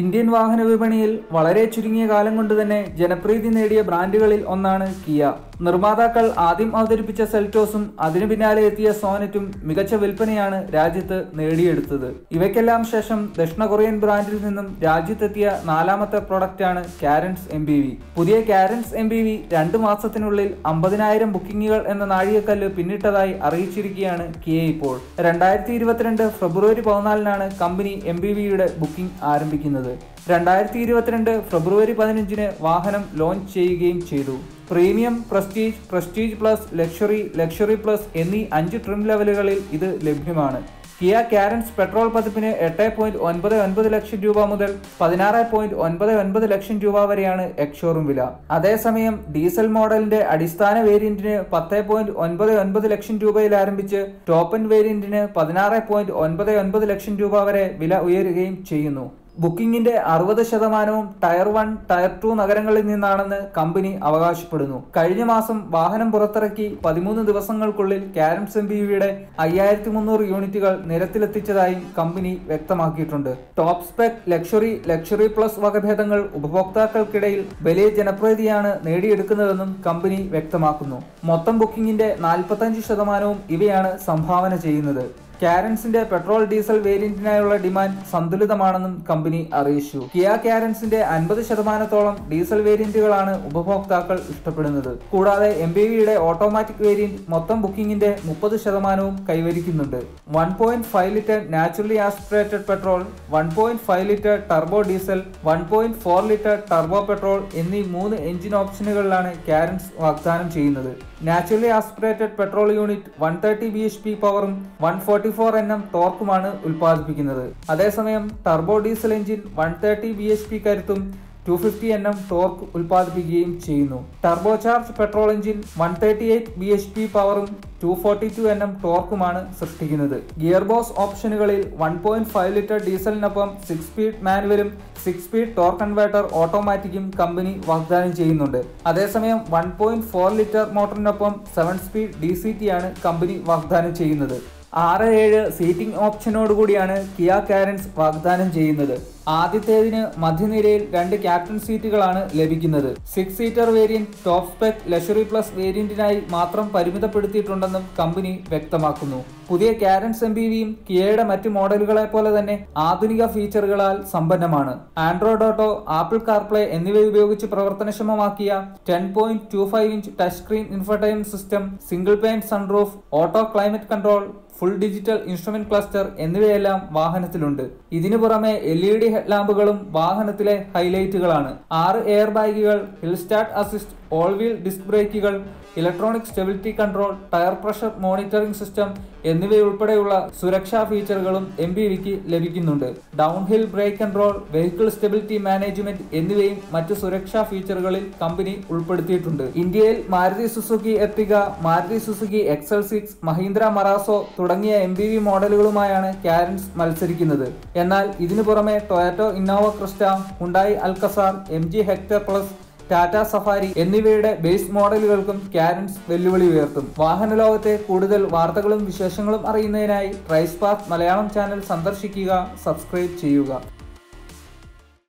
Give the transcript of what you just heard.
Indian വാഹന വിപണിയിൽ വളരെ ചുരുങ്ങിയ കാലം കൊണ്ട് തന്നെ ജനപ്രീതി നേടിയ ബ്രാൻഡുകളിൽ ഒന്നാണ് കിയ. നിർമ്മാതാക്കൾ ആദ്യം അവതരിപ്പിച്ച സെൽറ്റോസും അതിനു പിന്നാലെ എത്തിയ സോനറ്റും മികച്ച വിൽപ്പനയാണ് രാജ്യത്ത് നേടിയെടുത്തത്. ഇവയ്ക്കെല്ലാം ശേഷം ദക്ഷിണ കൊറിയൻ ബ്രാൻഡിൽ നിന്നും രാജ്യത്തെത്തിയ നാലാമത്തെ പ്രൊഡക്റ്റാണ് കാരൻസ് എം പുതിയ കാരൻസ് എം രണ്ട് മാസത്തിനുള്ളിൽ അമ്പതിനായിരം ബുക്കിംഗുകൾ എന്ന നാഴികക്കല്ല് പിന്നിട്ടതായി അറിയിച്ചിരിക്കുകയാണ് കിയ ഇപ്പോൾ. രണ്ടായിരത്തി ഫെബ്രുവരി പതിനാലിനാണ് കമ്പനി എം ബുക്കിംഗ് ആരംഭിക്കുന്നത്. രണ്ടായിരത്തി ഇരുപത്തിരണ്ട് ഫെബ്രുവരി പതിനഞ്ചിന് വാഹനം ലോഞ്ച് ചെയ്യുകയും ചെയ്തു. Premium prestige prestige plus luxury luxury plus എന്നീ അഞ്ച് ട്രിം ലെവലുകളിൽ ഇത് ലഭ്യമാണ്. കിയ കാരൻസ് പെട്രോൾ പതിപ്പിന് എട്ട് പോയിന്റ് ഒൻപത് ഒൻപത് ലക്ഷം രൂപ മുതൽ പതിനാറ് പോയിന്റ് ഒൻപത് ഒൻപത് ലക്ഷം രൂപ വരെയാണ് എക്സ്ഷോറൂം വില. അതേസമയം ഡീസൽ മോഡലിന്റെ അടിസ്ഥാന വേരിയന്റിന് പത്ത് പോയിന്റ് ഒൻപത് ഒൻപത് ലക്ഷം രൂപയിൽ ആരംഭിച്ച് ടോപ്പൻ വേരിയന്റിന് പതിനാറ് പോയിന്റ് ഒൻപത് ഒൻപത് ലക്ഷം രൂപ വരെ വില ഉയരുകയും ചെയ്യുന്നു. ബുക്കിംഗിന്റെ അറുപത് ശതമാനവും ടയർ വൺ ടയർ ടു നഗരങ്ങളിൽ നിന്നാണെന്ന് കമ്പനി അവകാശപ്പെടുന്നു. കഴിഞ്ഞ മാസം വാഹനം പുറത്തിറക്കി പതിമൂന്ന് ദിവസങ്ങൾക്കുള്ളിൽ കാരംസ് എം ബിയുടെ അയ്യായിരത്തി മുന്നൂറ് യൂണിറ്റുകൾ നിരത്തിലെത്തിച്ചതായും കമ്പനി വ്യക്തമാക്കിയിട്ടുണ്ട്. Top spec luxury luxury plus വകഭേദങ്ങൾ ഉപഭോക്താക്കൾക്കിടയിൽ വലിയ ജനപ്രീതിയാണ് നേടിയെടുക്കുന്നതെന്നും കമ്പനി വ്യക്തമാക്കുന്നു. മൊത്തം ബുക്കിംഗിന്റെ നാൽപ്പത്തഞ്ച് ശതമാനവും ഇവയാണ് സംഭാവന ചെയ്യുന്നത്. കാരൻസിന്റെ പെട്രോൾ ഡീസൽ വേരിയന്റിനായുള്ള ഡിമാൻഡ് സന്തുലിതമാണെന്നും കമ്പനി അറിയിച്ചു. കിയ കാരൻസിന്റെ അൻപത് ശതമാനത്തോളം ഡീസൽ വേരിയന്റുകളാണ് ഉപഭോക്താക്കൾ ഇഷ്ടപ്പെടുന്നത്. കൂടാതെ എം ബി വിയുടെ ഓട്ടോമാറ്റിക് വേരിയന്റ് മൊത്തം ബുക്കിംഗിന്റെ മുപ്പത് ശതമാനവും കൈവരിക്കുന്നുണ്ട്. One point five litre naturally aspirated petrol one point five litre turbo diesel one point four litre turbo petrol എന്നീ മൂന്ന് എഞ്ചിൻ ഓപ്ഷനുകളിലാണ് കാരൻസ് വാഗ്ദാനം ചെയ്യുന്നത്. Naturally aspirated petrol unit one thirty B H P പവറും one forty four N M ടോർക്കുമാണ് ഉൽപ്പാദിപ്പിക്കുന്നത്. അതേസമയം turbo diesel engine one thirty B H P കരുത്തും two fifty N M torque ഉൽപ്പാദിപ്പിക്കുകയും ചെയ്യുന്നു. Turbo charge petrol engine one thirty eight B H P പവറും two forty two N M ടോർക്കുമാണ് സൃഷ്ടിക്കുന്നത്. Gear box ഓപ്ഷനുകളിൽ one point five litre ഡീസലിനൊപ്പം six speed മാനുവലും six speed torque converter ഓട്ടോമാറ്റിക്കും കമ്പനി വാഗ്ദാനം ചെയ്യുന്നുണ്ട്. അതേസമയം one point four litre മോട്ടറിനൊപ്പം seven speed D C T ആണ് കമ്പനി വാഗ്ദാനം ചെയ്യുന്നത്. ആറ് ഏഴ് സീറ്റിംഗ് ഓപ്ഷനോടുകൂടിയാണ് കിയ കാരൻസ് വാഗ്ദാനം ചെയ്യുന്നത്. ആദ്യത്തേതിന് മധ്യനിരയിൽ രണ്ട് ക്യാപ്റ്റൻ സീറ്റുകളാണ് ലഭിക്കുന്നത്. Six seater variant top spec luxury plus വേരിയന്റിനായി മാത്രം പരിമിതപ്പെടുത്തിയിട്ടുണ്ടെന്നും കമ്പനി വ്യക്തമാക്കുന്നു. പുതിയ കാരൻസ് എം ബി വിയും കിയയുടെ മറ്റ് മോഡലുകളെ പോലെ തന്നെ ആധുനിക ഫീച്ചറുകളാൽ സമ്പന്നമാണ്. ആൻഡ്രോയിഡ് ഓട്ടോ ആപ്പിൾ കാർപ്ലേ എന്നിവ ഉപയോഗിച്ച് പ്രവർത്തനക്ഷമമാക്കിയ ten point two five inch touch screen infotainment system single pane sunroof auto climate control full digital instrument cluster എന്നിവയെല്ലാം വാഹനത്തിലുണ്ട്. ഇതിനു പുറമെ എൽ ഇ ഡി ഹെഡ്ലാമ്പുകളും വാഹനത്തിലെ ഹൈലൈറ്റുകളാണ്. ആറ് എയർ ബാഗുകൾ hill start assist all wheel disc ബ്രേക്കുകൾ electronic stability control tyre pressure monitoring system എന്നിവയുൾപ്പെടെയുള്ള സുരക്ഷാ ഫീച്ചറുകളും എം ബി വിക്ക് ലഭിക്കുന്നുണ്ട്. Downhill brake control vehicle stability management എന്നിവയും മറ്റ് സുരക്ഷാ ഫീച്ചറുകളിൽ കമ്പനി ഉൾപ്പെടുത്തിയിട്ടുണ്ട്. ഇന്ത്യയിൽ Maruti Suzuki Ertiga Maruti Suzuki XL six Mahindra Marazzo തുടങ്ങിയ എം ബി വി മോഡലുകളുമായാണ് കാരൻസ് മത്സരിക്കുന്നത്. എന്നാൽ ഇതിനു പുറമെ Toyota Innova Crysta Hyundai Alcazar M G Hector plus Tata Safari എന്നിവയുടെ ബേസ് മോഡലുകൾക്കും കാരൻസ് വെല്ലുവിളി ഉയർത്തും. വാഹന ലോകത്തെ കൂടുതൽ വാർത്തകളും വിശേഷങ്ങളും അറിയുന്നതിനായി ട്രൈസ്പാത്ത് മലയാളം ചാനൽ സന്ദർശിക്കുക സബ്സ്ക്രൈബ് ചെയ്യുക.